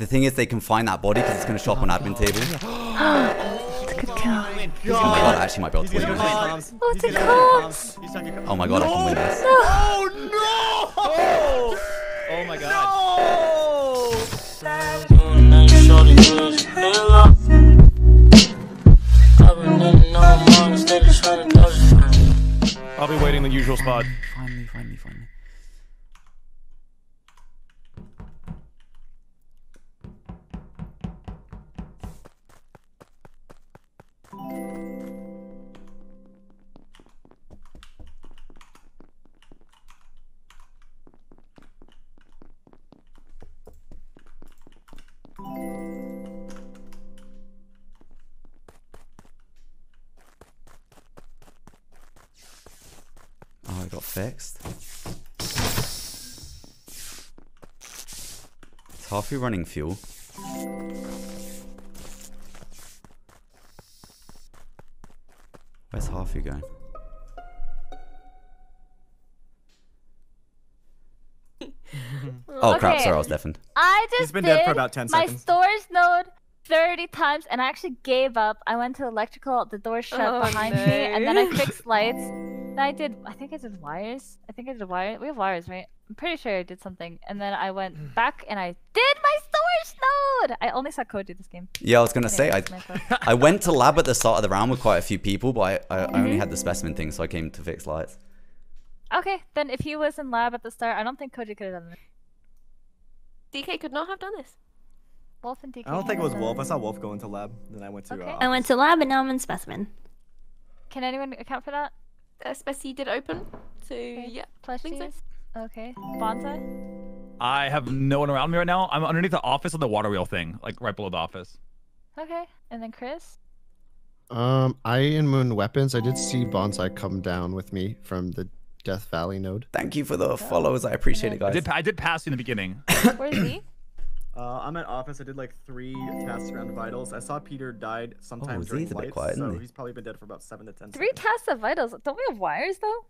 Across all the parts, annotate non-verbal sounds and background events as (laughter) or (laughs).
The thing is, they can find that body because it's going to show up on admin table. (gasps) It's a good kill. Oh my god, I actually might be able to He's win gonna this. go comms. Oh, He's it's a gonna go comms. comms. He's talking comms. Oh my god, I can win this. Oh, (laughs) oh my god. I'll be waiting the usual spot. Finally, finally, finally. Got fixed. Is Harfy running fuel? Where's Harfy going? (laughs) Oh crap, sorry, I was deafened. I just He's been did dead for about 10 my seconds. storage node 30 times and I actually gave up. I went to electrical, the door shut Oh, behind no. me, and then I fixed lights. Then I did, I think I did wires. I think I did wires. We have wires, right? I'm pretty sure I did something. And then I went (sighs) back and I did my storage node! I only saw code do this game. Yeah, I was gonna say I, Anyway, that's my (laughs) fault. I went to lab at the start of the round with quite a few people, but I, I, I Mm-hmm. only had the specimen thing, so I came to fix lights. okay, then if he was in lab at the start, I don't think Koji could have done this. DK could not have done this. Wolf and DK. I don't think it was Wolf. I saw Wolf go into lab. Then I went to. Okay. Uh, I I went to lab and now I'm in specimen. Can anyone account for that? Uh, Specie did open, so yeah. Plushies? think so. Okay. Bonsai? I have no one around me right now. I'm underneath the office on the water wheel thing, like right below the office. Okay. And then Chris? Um, I in Moon Weapons, I did see Bonsai come down with me from the Death Valley node. Thank you for the follows. I appreciate it, I guys. did. I did pass you in the beginning. Where's he? (coughs) Uh, I'm at office. I did like three tasks around vitals. I saw Peter died sometime Oh, during Z's a bit lights, quiet, isn't so he? he's probably been dead for about seven to ten. Three seconds. tasks of vitals. Don't we have wires though?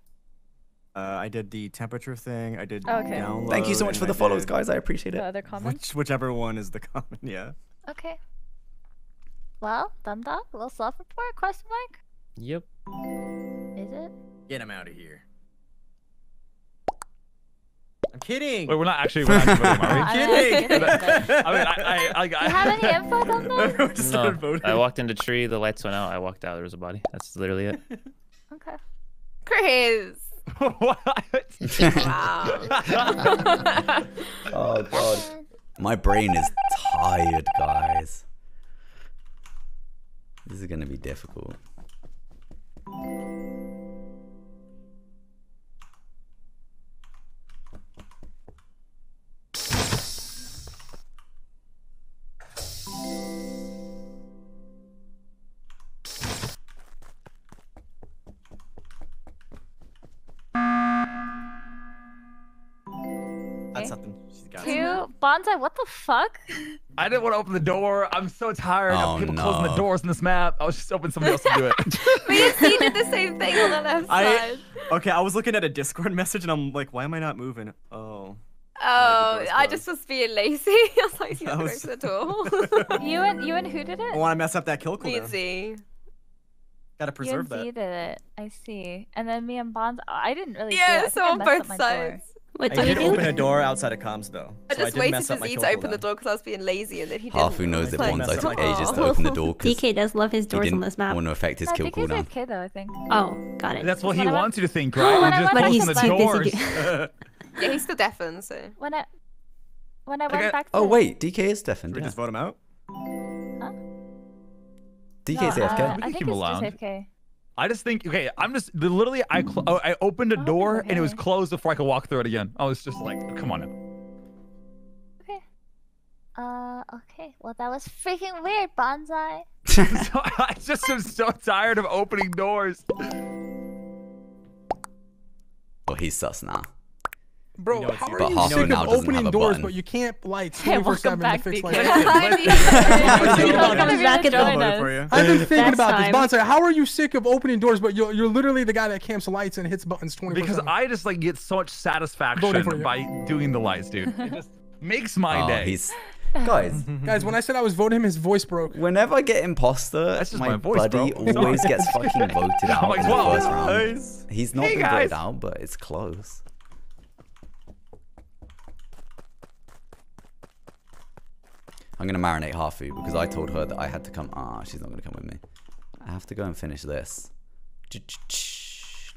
Uh, I did the temperature thing. I did Okay. download. Thank you so much and for I the follows, did- guys. I appreciate it. The it. other comments? Which, whichever one is the (laughs) common, yeah. Okay. Well, Dundalk, little self report? Question mark? Yep. Is it? Get him out of here. I'm kidding. Wait, we're not actually. We're not voting, are we? (laughs) I don't kidding. it's getting better. I mean, I, I, I, Do you have any info, Dundalk? (laughs) We just No, voting. I walked into tree, the lights went out, I walked out, there was a body. That's literally it. (laughs) Okay. Chris. what? Wow. Oh god. My brain is tired, guys. This is gonna be difficult. Got. Bonsai. What the fuck? I didn't want to open the door. I'm so tired Oh, of people closing the doors in this map. I was just hoping somebody else to do it. Me and C did the same thing on the left (laughs) I okay. I was looking at a Discord (laughs) message and I'm like, why am I not moving? Oh. Oh, I just was being lazy. (laughs) I was like, he's That not was- going to the door. You and you and who did it? I want to mess up that kill Me and cooldown. Z. Gotta You preserve and Z that. did it. I see. And then me and Bonsai. I didn't really. do it. I Yeah, think so I on both my door. Sides. What I do we did do? open a door outside of comms though. I so just did waited mess for up my Z to open the door because I was being lazy and then he didn't. Hafu knows that I was like, took ages to open the door because DK does love his he doors on didn't this map. want to affect his No, kill DK's cooldown. okay though. I think. Oh, got it. That's what he I went- wants you to think, right? when I You're just went- But he's the too doors. busy. (laughs) Yeah, he's still deafened, so. When I when I went I- back. To, Oh wait, DK is deafened. Should we just vote him out? DK no, is uh, AFK. We I can think keep it's around. just AFK. I just think, okay, I'm just literally, I cl- oh, I opened a Oh, door and it was closed before I could walk through it again. I was just like, come on now. Okay. Uh. Okay. Well, that was freaking weird, Bonsai. (laughs) (laughs) so I just am so tired of opening doors. Well, he's sus now. Bro, You know how are you Hafu sick of opening doors, but you can't lights Hey, 24 welcome 7 to back, fix DK. lights? I mean, Welcome Welcome to back join at the- I'll vote us. for you. I've been thinking That's about time. this. Bonsai, how are you sick of opening doors, but you're, you're literally the guy that camps lights and hits buttons 24 Because I just like get so much satisfaction by doing the lights, dude. It just makes my Oh, day. he's Guys, (laughs) Guys, when I said I was voting him, his voice broke. whenever I get imposter, That's just my, my voice, buddy bro. (laughs) always gets (laughs) fucking voted out I'm like, in the first round. He's not Hey, been voted guys. out, but it's close. I'm gonna marinate Hafu because I told her that I had to come. Ah, she's not gonna come with me. I have to go and finish this.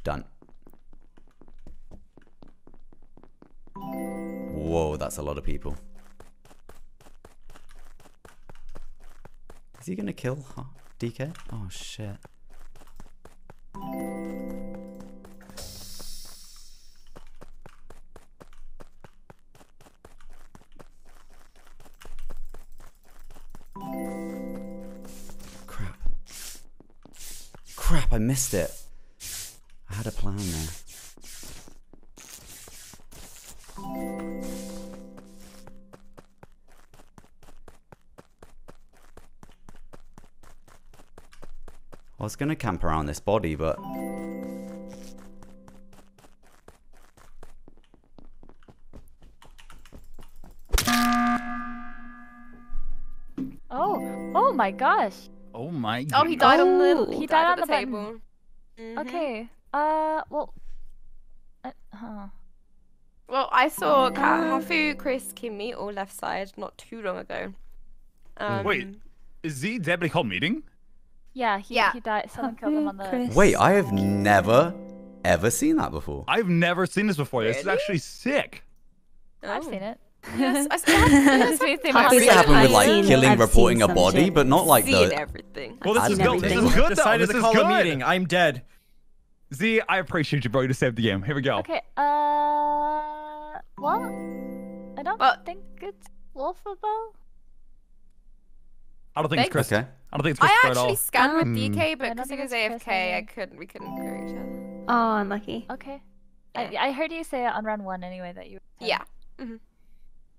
Done. Whoa, that's a lot of people. Is he gonna kill huh? DK? Oh shit. Crap, I missed it. I had a plan there. I was gonna camp around this body, but Oh, oh my gosh. Oh my. Oh, he died on Oh. the He died on the, the button. table. Mhm. Okay. Uh, well. Uh, huh. Well, I saw Ka- Um, Hafu, Chris, Kimmy all left side not too long ago. Um, Wait. Is he dead but called meeting? Yeah, he Yeah. he died. Someone killed him on the. Chris. wait, I have never ever seen that before. I've never seen this before. This is actually sick. I've oh. seen it. Yes, I, (laughs) I, It's me seeing I've my I've seen seen it I've happen with like seen- killing, I've reporting a body, shit. but not like seen the. everything. Well, this I've is good. This is everything. good though. Decided This to is good. meeting. I'm dead. Z, I appreciate you, bro. You just saved the game. Here we go. Okay. Uh. Well, I don't Well- think it's Wolfabelle. I don't think it's Chris. Okay. I don't think it's Chris I at all. actually scanned with Um, DK, but because he was it's Chris AFK, I couldn't. We couldn't hear each other. Oh, unlucky. Okay. I, I heard you say it on round one anyway that you. were Yeah.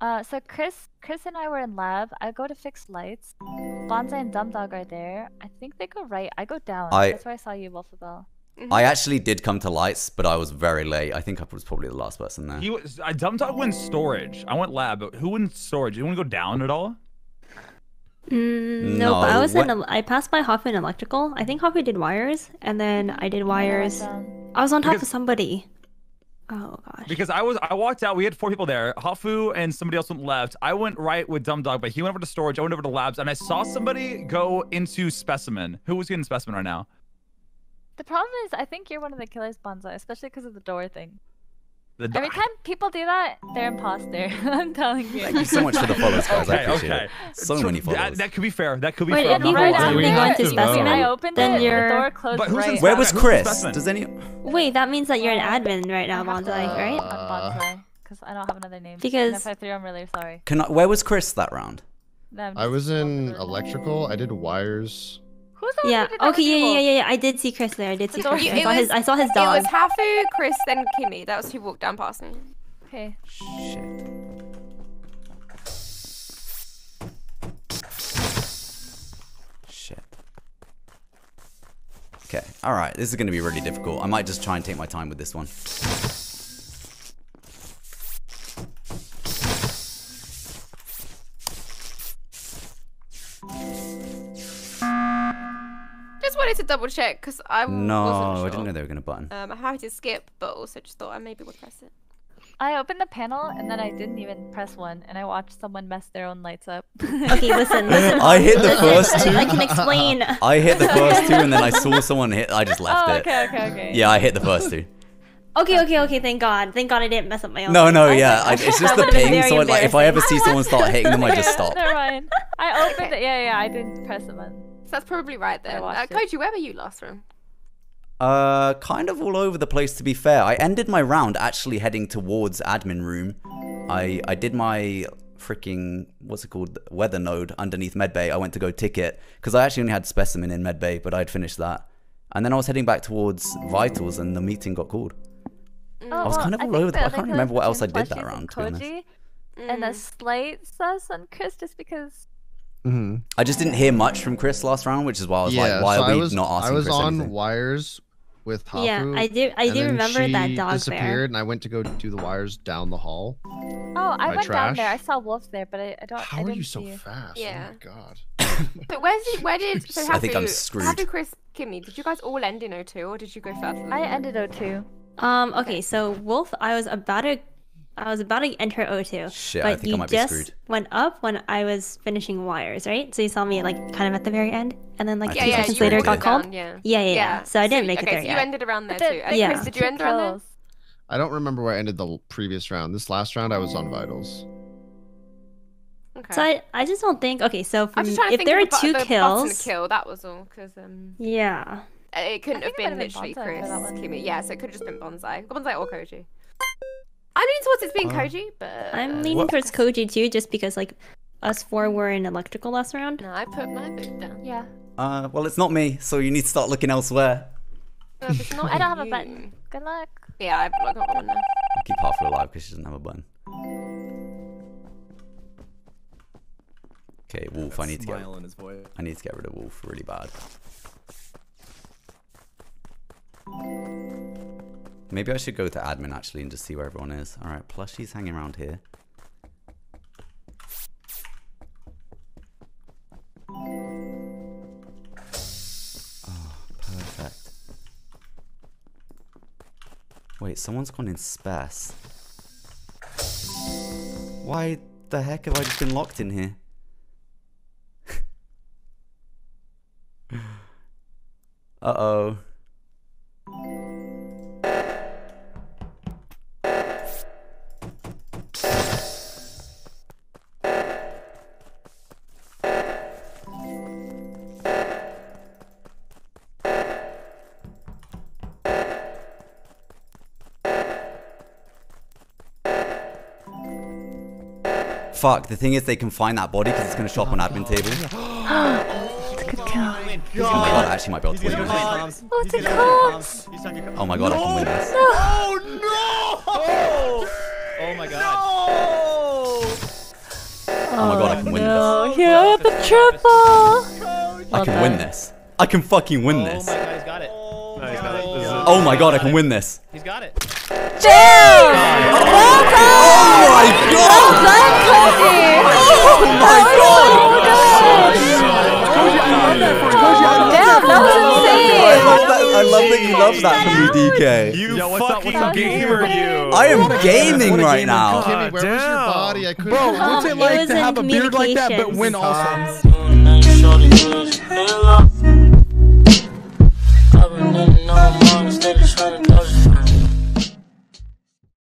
Uh, so Chris, Chris and I were in lab. I go to fix lights. Bonsai and Dumb Dog are there. I think they go right. I go down. I- That's where I saw you, Wolfabelle. I actually did come to lights, but I was very late. I think I was probably the last person there. He was. I dumb dog went storage. I went lab. But who went storage? You want to go down at all? Mm, no, but I was in. what- el- I passed by Hoffman Electrical. I think Hoffman did wires, and then I did wires. down. I was on top Because- of somebody. Oh gosh. Because I was. I walked out. We had four people there. Hafu and somebody else went left. I went right with dumb dog, but he went over to storage. I went over to labs, and I saw somebody go into specimen. Who was getting specimen right now? The problem is, I think you're one of the killers, Bonsai, especially because of the door thing. The Every time people do that, they're imposter. (laughs) I'm telling you. Thank you so much for the follows, guys. I appreciate okay. it. So So many that, that could be fair. That could be Wait, fair. if I'm you not right gonna lie. after after you go that, I opened then it, you're- the door closed But who's in right Where was Chris? Does any? Wait, that means that you're an admin right now, have Bonsai, look right? on Bonsai, because I don't have another name. Because- And if I threw, I'm really sorry. Can I, where was Chris that round? No, I'm I just was in electrical. I did wires. Who's the Yeah. who Okay. Yeah, yeah, yeah, yeah. I did see Chris there. I did see Chris. You- I it saw his. was- I saw his dog. It was Hafu, Chris, then Kimmy. That was who walked down past me. Okay. Shit. Shit. Okay. All right. This is going to be really difficult. I might just try and take my time with this one. Wanted to double check because I w- No, wasn't I didn't know they were going to button. Um, I'm happy to skip, but also just thought I maybe would press it. I opened the panel and then I didn't even press one, and I watched someone mess their own lights up. Okay, listen, (laughs) listen. I hit the first two. I can explain. (laughs) I hit the first two and then I saw (laughs) someone hit. I just left oh, it. okay, okay, okay. Yeah, I hit the first two. Okay, okay, okay. Thank God. Thank God I didn't mess up my own. No, no, life. yeah. I, it's just the would've been ping. very So like, if I ever see someone start hitting them, I just Okay, stop. Never mind. I opened it. Yeah, yeah. I didn't press the button. So that's probably right then. Uh. Koji, where were you last room? Uh, kind of all over the place. To be fair, I ended my round actually heading towards admin room. I I did my freaking what's it called weather node underneath medbay. I went to go ticket because I actually only had specimen in medbay, but I'd finished that. And then I was heading back towards vitals, and the meeting got called. Oh, I was kind of all think over the- the I can't remember what else I did that Plushies round, and to be honest. Koji, And a slight sus on Chris just because. Hmm I just didn't hear much from Chris last round, which is why I was yeah, like, why so are we I was, not asking I was Chris on anything? wires with Hafu. Yeah, I do. I do then remember that dog disappeared, there. and I went to go do the wires down the hall. Oh, I My went down there. I saw Wolf there, but I, I don't. How I are you so you. fast? Yeah. Oh my god. (laughs) But where's he, where did so I think I'm Hafu- screwed. Hafu, Chris, Kimmy, did you guys all end in O2 or did you go first? I ended O2. Um. Okay. So Wolf, I was about to, I was about to enter O2, Shit, but I think you I might be just screwed. went up when I was finishing wires, right? So you saw me like kind of at the very end, and then like Yeah, two yeah, seconds later went got down, called. Yeah. Yeah, yeah, yeah. So I didn't you- make it okay, there so yet. you ended around there too. the- Yeah. Chris, did you end around there? I don't remember where I ended the previous round. This last round, I was on vitals. Okay. So I, I just don't think. Okay, so I'm from, just trying if there of are the, two the kills, kill. That was all, because um, yeah. it couldn't have think it might been have been literally Bonsai Chris, for. Kimmy. Yeah, so it could have just been Bonsai, Bonsai or Koji. I'm leaning towards it being Uh, Koji, but I'm leaning What- towards Koji too, just because like us four were in electrical last round. No, I put my vote down. Yeah. Uh, well, it's not me, so you need to start looking elsewhere. No, it's not I don't have a button. Good luck. Yeah, I've got one now. I'll keep Hafu alive because she doesn't have a button. Okay, Wolf, I need to get Smile in his voice. I need to get rid of Wolf really bad. Maybe I should go to admin actually and just see where everyone is. Alright, Plushie's hanging around here. Oh, perfect. Wait, someone's gone in space. Why the heck have I just been locked in here? (laughs) Uh Fuck, the thing is they can find that body because it's going to show up on admin table. (gasps) It's a good kill. Oh my god, I actually might be able to win this. Oh, it's a call. Oh my god, I can win this. (laughs) Oh my god. Oh my god, I can oh, win this. Oh, yeah, the triple. I can win this. I can fucking win Oh this. Oh my god, I can win this. He's got it. Oh damn! Oh my god! Oh my Damn, that was I insane. love that. I love that you love that from me, DK. You Yo, what's up, what's gamer, you? I am gaming right now. Kimmy, where was your damn. body? I couldn't. Bro, what's it it like was to have a beard like that but win communications. also? I've